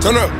Turn up.